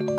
you